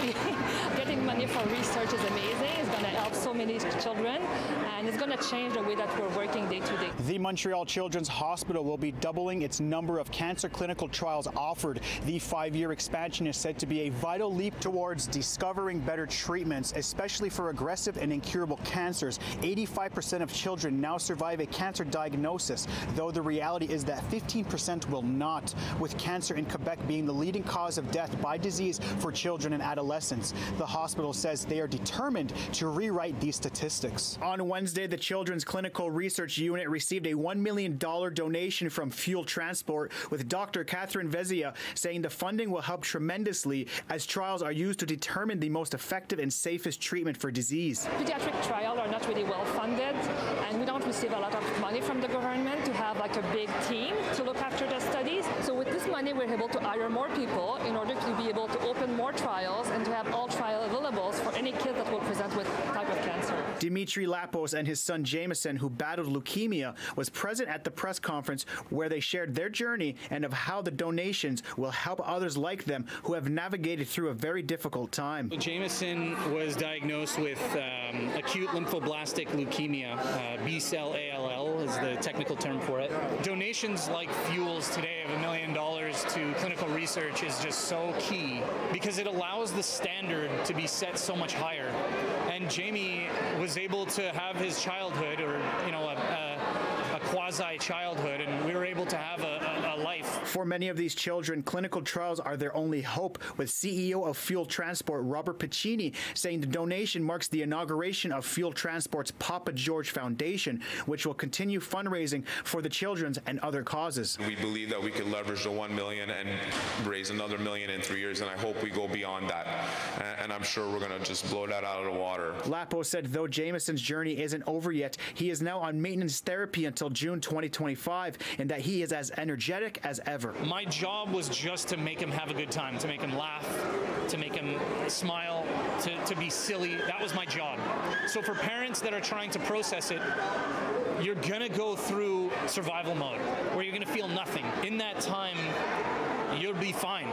Getting money for research is amazing. It's children, and it's going to change the way that we're working day to day. The Montreal Children's Hospital will be doubling its number of cancer clinical trials offered. The five-year expansion is said to be a vital leap towards discovering better treatments, especially for aggressive and incurable cancers. 85% of children now survive a cancer diagnosis, though the reality is that 15% will not, with cancer in Quebec being the leading cause of death by disease for children and adolescents. The hospital says they are determined to rewrite these statistics. On Wednesday, the Children's Clinical Research Unit received a $1 million donation from Fuel Transport, with Dr. Catherine Vézina saying the funding will help tremendously as trials are used to determine the most effective and safest treatment for disease. Pediatric trials are not really well funded, and we don't receive a lot of money from the government to have like a big team to look after the studies. So with this money, we're able to hire more people in order to be able to open more trials and to have all trial available for any kid that will present with type of cancer. Dimitri Lappos and his son Jameson, who battled leukemia, was present at the press conference where they shared their journey and of how the donations will help others like them who have navigated through a very difficult time. Jameson was diagnosed with um, acute lymphoblastic leukemia, uh, B-cell ALL is the technical term for it. Donations like Fuels today of a million dollars to clinical research is just so key because it allows the standard to be set so much higher. And Jamie was able to have his childhood or, you know, a, a, a quasi childhood, and we were able to have a, a. For many of these children, clinical trials are their only hope, with CEO of Fuel Transport Robert Piccini saying the donation marks the inauguration of Fuel Transport's Papa George Foundation, which will continue fundraising for the children's and other causes. We believe that we could leverage the one million and raise another million in three years, and I hope we go beyond that. And I'm sure we're going to just blow that out of the water. Lappos said though Jameson's journey isn't over yet, he is now on maintenance therapy until June 2025, and that he is as energetic as ever. My job was just to make him have a good time, to make him laugh, to make him smile, to, to be silly. That was my job. So for parents that are trying to process it, you're gonna go through survival mode where you're gonna feel nothing. In that time, you'll be fine.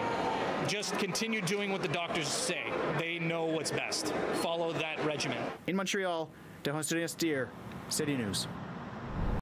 Just continue doing what the doctors say. They know what's best. Follow that regimen. In Montreal, Tehosterihens Deer, City News.